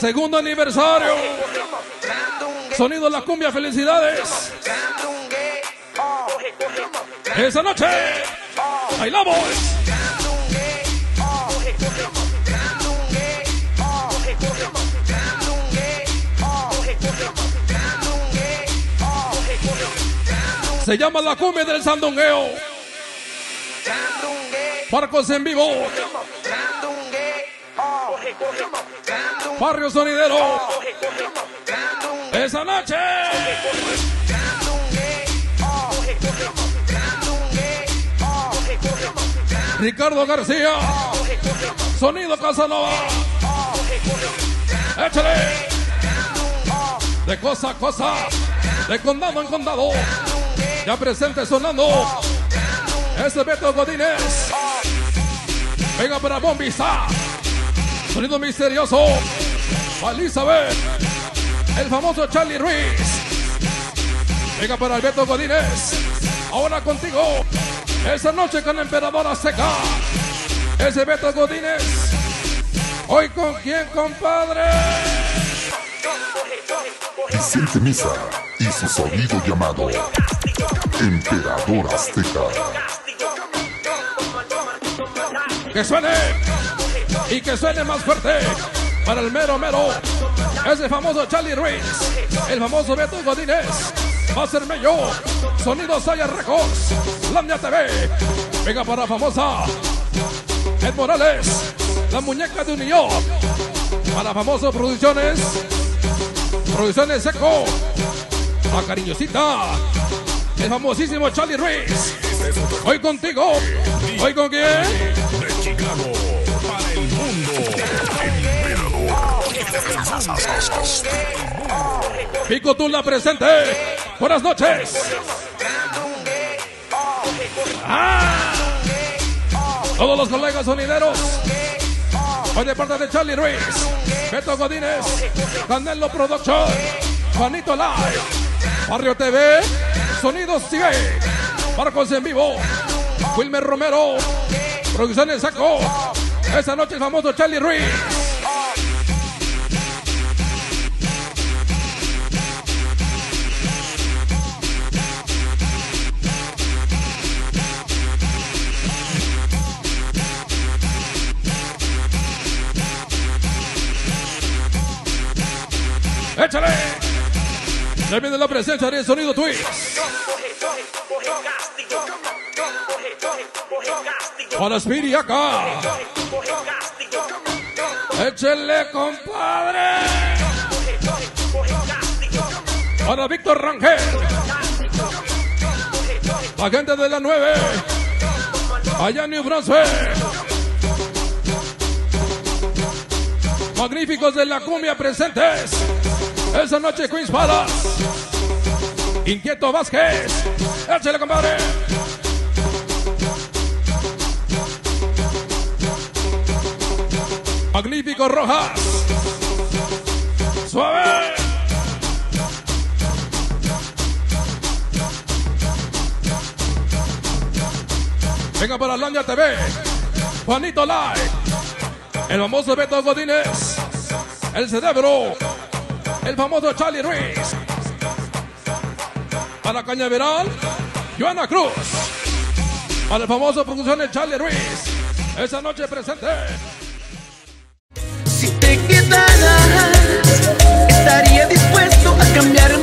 Segundo aniversario. Sonido de la cumbia, felicidades. Esa noche, bailamos. Se llama la cumbia del sandungueo. Parcos en vivo. Barrio Sonidero. Esa noche. Ricardo García. Sonido Casanova. Échale. De cosa a cosa. De condado en condado. Ya presente sonando. Ese Beto Godínez. Venga para Bombisa. Sonido misterioso. Elizabeth. El famoso Charlie Ruiz. Venga para Alberto Godínez. Ahora contigo. Esa noche con la Emperadora Seca. Ese Beto Godínez. Hoy con quién, compadre. Vicente Misa y su sonido llamado Emperador Azteca. Que suene y que suene más fuerte para el mero mero. Ese famoso Charlie Ruiz, el famoso Beto Godínez, va a ser mello. Sonido Saya Records, Landia TV. Venga para famosa Ed Morales, la muñeca de York. Para famosos producciones, producciones Seco, la cariñosita, el famosísimo Charlie Ruiz. Hoy contigo, hoy con quién. Pico Tula presente. Buenas noches. Ah. Todos los colegas sonideros. Hoy de parte de Charlie Ruiz, Beto Godínez, Canelo Production, Juanito Live, Barrio TV, Sonidos TV, Marcos en vivo, Wilmer Romero, Producciones Saco. Esa noche el famoso Charlie Ruiz. ¡Échale! Ya viene la presencia del sonido Twist. Para Spiri acá. ¡Échale, compadre! Para Víctor Rangel. La gente de la 9. Allá en New Brunswick. Magníficos de la cumbia presentes. Esa noche Queens Palace. Inquieto Vázquez. Échale, compadre. Magnífico Rojas. Suave. Venga para Landia TV. Juanito Live. El famoso Beto Godínez. El cerebro el famoso Charlie Ruiz. A la cañaveral, Joana Cruz. A la famosa producción de Charlie Ruiz. Esa noche presente. Si te quedaras, estaría dispuesto a cambiar